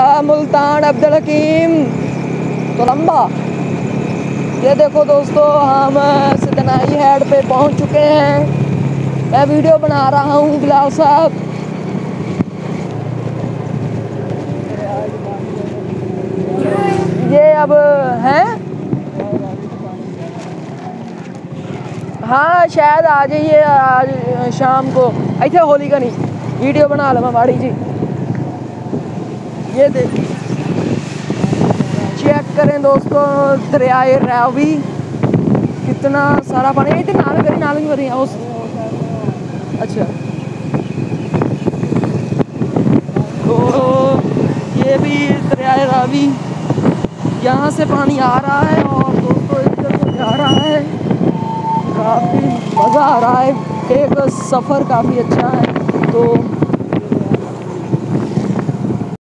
आ, मुल्तान अब्दुल हकीम। कोलम्बा ये देखो दोस्तों हम सितनाई हेड पे पहुँच चुके हैं। मैं वीडियो बना रहा हूँ बिलाल साहब। ये अब हैं? हाँ शायद आ जाइए आज शाम को। इतने होली का नहीं वीडियो बना लवा माड़ी जी। ये देखिए। चेक करें दोस्तों, दरियाए रावी। कितना सारा पानी इतने नाल करी, नाल भी भरी उस अच्छा। तो ये भी दरियाए रावी। यहाँ से पानी आ रहा है और दोस्तों, इधर को जा रहा है। काफ़ी मज़ा आ रहा है। एक सफ़र काफ़ी अच्छा है। तो